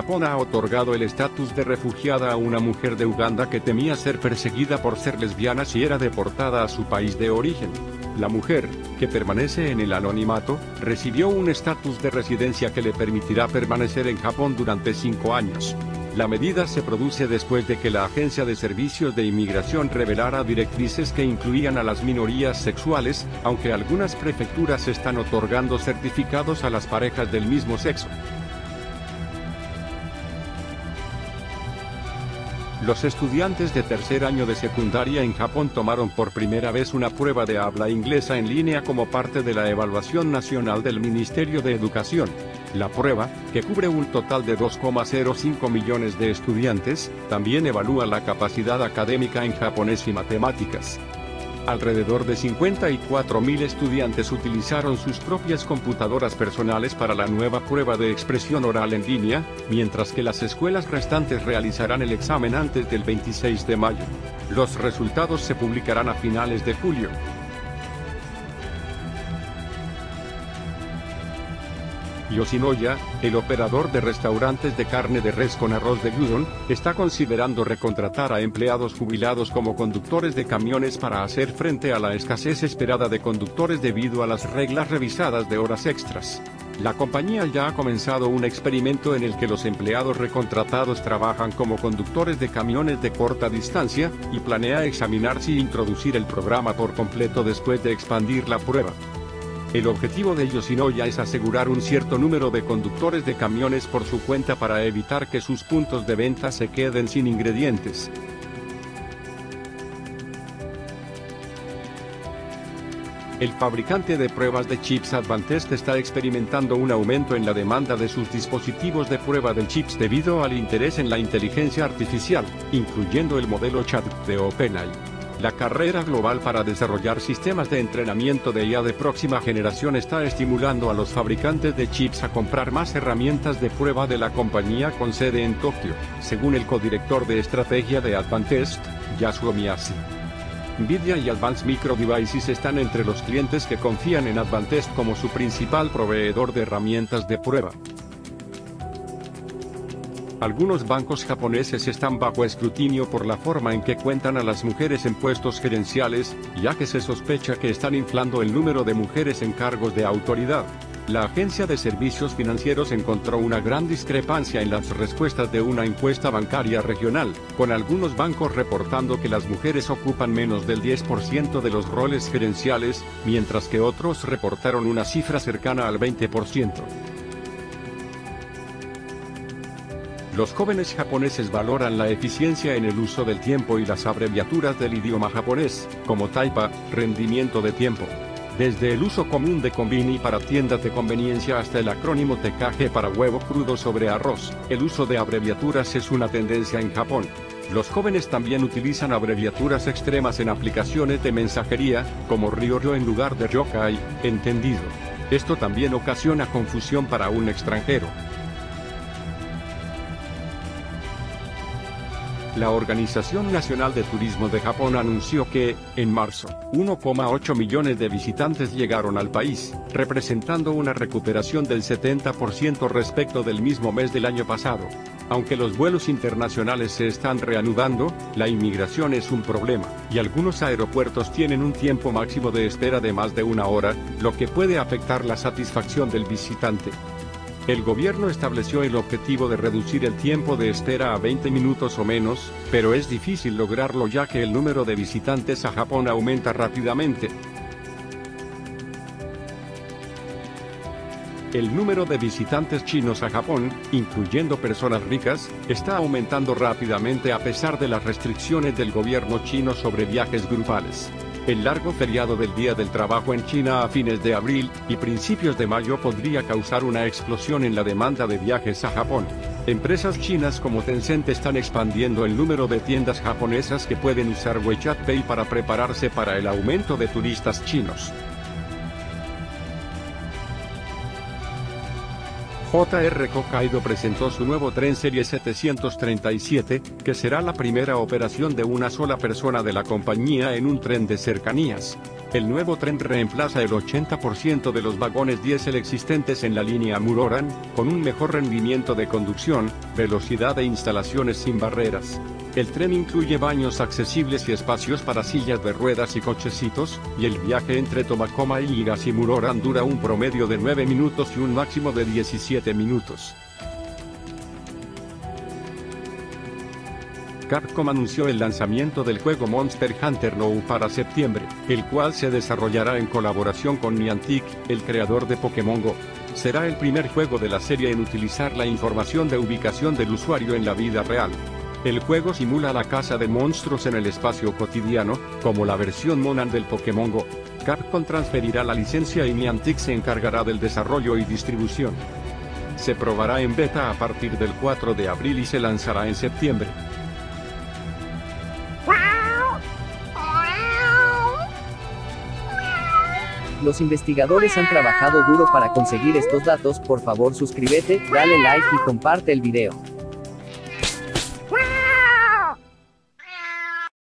Japón ha otorgado el estatus de refugiada a una mujer de Uganda que temía ser perseguida por ser lesbiana si era deportada a su país de origen. La mujer, que permanece en el anonimato, recibió un estatus de residencia que le permitirá permanecer en Japón durante cinco años. La medida se produce después de que la Agencia de Servicios de Inmigración revelara directrices que incluían a las minorías sexuales, aunque algunas prefecturas están otorgando certificados a las parejas del mismo sexo. Los estudiantes de tercer año de secundaria en Japón tomaron por primera vez una prueba de habla inglesa en línea como parte de la evaluación nacional del Ministerio de Educación. La prueba, que cubre un total de 2,05 millones de estudiantes, también evalúa la capacidad académica en japonés y matemáticas. Alrededor de 54.000 estudiantes utilizaron sus propias computadoras personales para la nueva prueba de expresión oral en línea, mientras que las escuelas restantes realizarán el examen antes del 26 de mayo. Los resultados se publicarán a finales de julio. Yoshinoya, el operador de restaurantes de carne de res con arroz de gyudon, está considerando recontratar a empleados jubilados como conductores de camiones para hacer frente a la escasez esperada de conductores debido a las reglas revisadas de horas extras. La compañía ya ha comenzado un experimento en el que los empleados recontratados trabajan como conductores de camiones de corta distancia, y planea examinar si introducir el programa por completo después de expandir la prueba. El objetivo de Yoshinoya es asegurar un cierto número de conductores de camiones por su cuenta para evitar que sus puntos de venta se queden sin ingredientes. El fabricante de pruebas de chips Advantest está experimentando un aumento en la demanda de sus dispositivos de prueba de chips debido al interés en la inteligencia artificial, incluyendo el modelo chat de OpenAI. La carrera global para desarrollar sistemas de entrenamiento de IA de próxima generación está estimulando a los fabricantes de chips a comprar más herramientas de prueba de la compañía con sede en Tokio, según el codirector de estrategia de Advantest, Yasuo Miyasi. Nvidia y Advanced Micro Devices están entre los clientes que confían en Advantest como su principal proveedor de herramientas de prueba. Algunos bancos japoneses están bajo escrutinio por la forma en que cuentan a las mujeres en puestos gerenciales, ya que se sospecha que están inflando el número de mujeres en cargos de autoridad. La Agencia de Servicios Financieros encontró una gran discrepancia en las respuestas de una encuesta bancaria regional, con algunos bancos reportando que las mujeres ocupan menos del 10% de los roles gerenciales, mientras que otros reportaron una cifra cercana al 20%. Los jóvenes japoneses valoran la eficiencia en el uso del tiempo y las abreviaturas del idioma japonés, como Taipa, rendimiento de tiempo. Desde el uso común de Konbini para tiendas de conveniencia hasta el acrónimo TKG para huevo crudo sobre arroz, el uso de abreviaturas es una tendencia en Japón. Los jóvenes también utilizan abreviaturas extremas en aplicaciones de mensajería, como Ryoryo en lugar de Ryokai, entendido. Esto también ocasiona confusión para un extranjero. La Organización Nacional de Turismo de Japón anunció que, en marzo, 1,8 millones de visitantes llegaron al país, representando una recuperación del 70% respecto del mismo mes del año pasado. Aunque los vuelos internacionales se están reanudando, la inmigración es un problema, y algunos aeropuertos tienen un tiempo máximo de espera de más de una hora, lo que puede afectar la satisfacción del visitante. El gobierno estableció el objetivo de reducir el tiempo de espera a 20 minutos o menos, pero es difícil lograrlo ya que el número de visitantes a Japón aumenta rápidamente. El número de visitantes chinos a Japón, incluyendo personas ricas, está aumentando rápidamente a pesar de las restricciones del gobierno chino sobre viajes grupales. El largo feriado del Día del Trabajo en China a fines de abril y principios de mayo podría causar una explosión en la demanda de viajes a Japón. Empresas chinas como Tencent están expandiendo el número de tiendas japonesas que pueden usar WeChat Pay para prepararse para el aumento de turistas chinos. JR Hokkaido presentó su nuevo tren Serie 737, que será la primera operación de una sola persona de la compañía en un tren de cercanías. El nuevo tren reemplaza el 80% de los vagones diésel existentes en la línea Muroran, con un mejor rendimiento de conducción, velocidad e instalaciones sin barreras. El tren incluye baños accesibles y espacios para sillas de ruedas y cochecitos, y el viaje entre Tomakoma y Muroran dura un promedio de 9 minutos y un máximo de 17 minutos. Capcom anunció el lanzamiento del juego Monster Hunter No para septiembre, el cual se desarrollará en colaboración con Niantic, el creador de Pokémon Go. Será el primer juego de la serie en utilizar la información de ubicación del usuario en la vida real. El juego simula la caza de monstruos en el espacio cotidiano, como la versión Monan del Pokémon Go. Capcom transferirá la licencia y Niantic se encargará del desarrollo y distribución. Se probará en beta a partir del 4 de abril y se lanzará en septiembre. Los investigadores han trabajado duro para conseguir estos datos, por favor suscríbete, dale like y comparte el video.